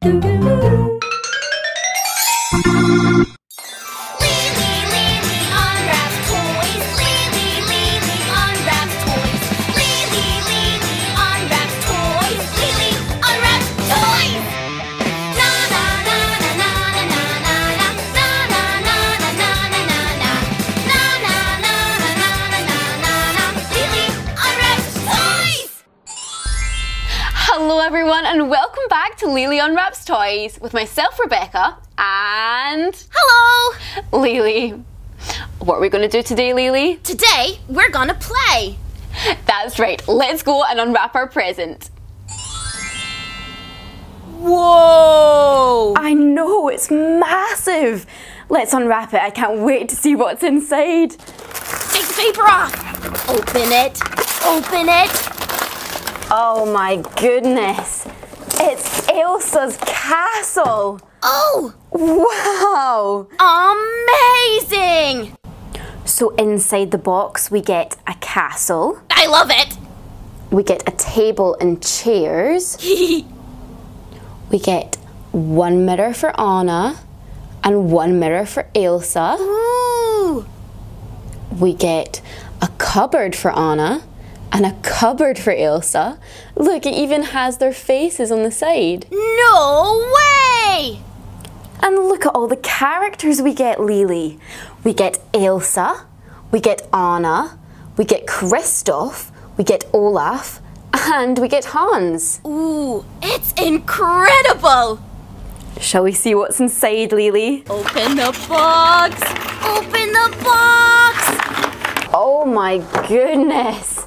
Do do. Everyone, and welcome back to Li-Li Unwraps Toys with myself, Rebecca, and Hello. Li-Li. What are we going to do today, Li-Li? Today we're gonna play. That's right, let's go and unwrap our present. Whoa! I know, it's massive. Let's unwrap it. I can't wait to see what's inside. Take the paper off. Open it. Open it. Oh my goodness. It's Elsa's castle. Oh, Wow. amazing! So, inside the box, we get a castle, I love it. we get a table and chairs, we get one mirror for Anna and one mirror for Elsa. Ooh. We get a cupboard for Anna and a cupboard for Elsa. Look, it even has their faces on the side. No way! And look at all the characters we get, Li-Li. We get Elsa, we get Anna, we get Kristoff, we get Olaf, and we get Hans. Ooh, it's incredible! Shall we see what's inside, Li-Li? Open the box! Open the box! Oh my goodness.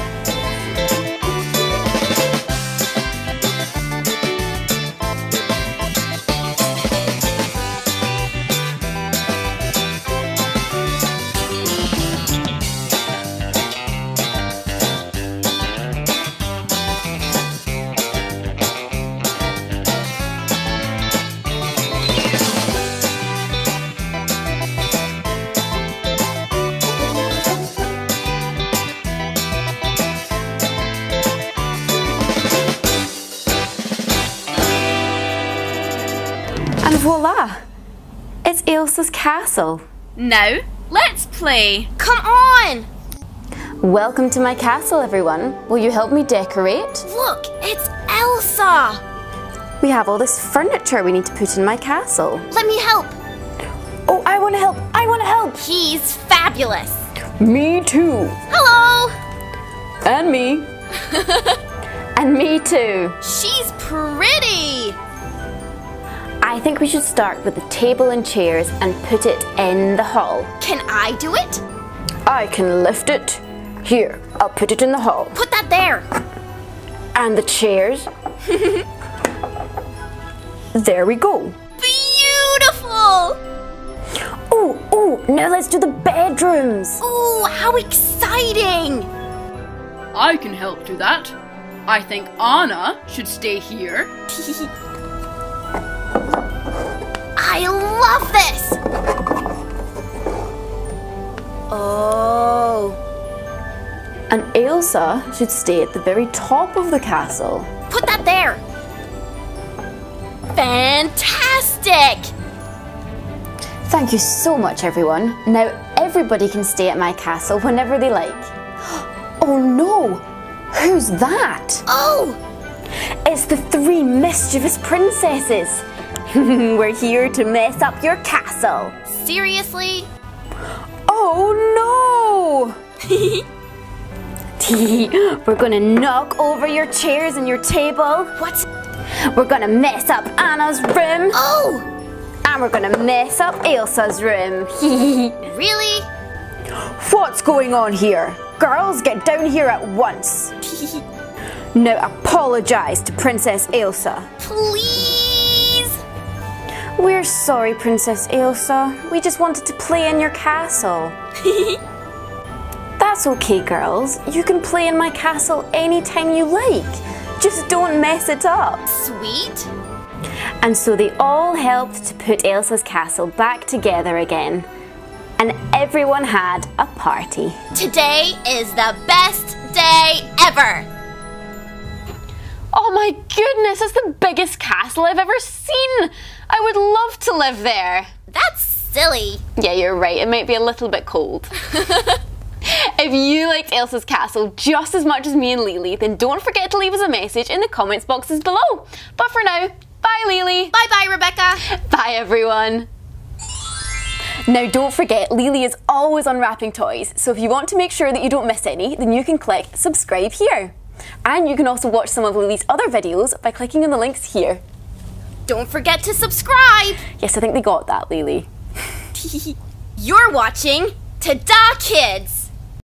And voila! It's Elsa's castle. Now, let's play. Come on! Welcome to my castle, everyone. Will you help me decorate? Look, it's Elsa! We have all this furniture we need to put in my castle. Let me help. Oh, I want to help! I want to help! He's fabulous. Me too! Hello! And me. and me too. She's pretty! I think we should start with the table and chairs and put it in the hall. Can I do it? I can lift it. Here, I'll put it in the hall. Put that there. And the chairs. there we go. Beautiful! Oh, oh, now let's do the bedrooms. Oh, how exciting! I can help do that. I think Anna should stay here. This! Oh. And Elsa should stay at the very top of the castle. Put that there. Fantastic! Thank you so much, everyone. Now everybody can stay at my castle whenever they like. Oh no! Who's that? Oh, It's the three mischievous princesses. We're here to mess up your castle. seriously? Oh no! We're gonna knock over your chairs and your table. What's. We're gonna mess up Anna's room. Oh, And we're gonna mess up Elsa's room. really? What's going on here? Girls, get down here at once. Now apologize to Princess Elsa. Please? We're sorry, Princess Elsa. We just wanted to play in your castle. That's okay, girls. You can play in my castle anytime you like. Just don't mess it up. Sweet? And so they all helped to put Elsa's castle back together again. And everyone had a party. Today is the best day ever! Oh Oh my goodness, it's the biggest castle I've ever seen. I would love to live there. That's silly. Yeah, you're right. It might be a little bit cold. if you liked Elsa's castle just as much as me and Li-Li, then don't forget to leave us a message in the comments boxes below. But for now, bye Li-Li. Bye bye, Rebecca. Bye everyone. Now don't forget, Li-Li is always unwrapping toys, so if you want to make sure that you don't miss any, then you can click subscribe here. And you can also watch some of Li-Li's other videos by clicking on the links here. Don't forget to subscribe. Yes, I think they got that, Li-Li. You're watching Tada Kids.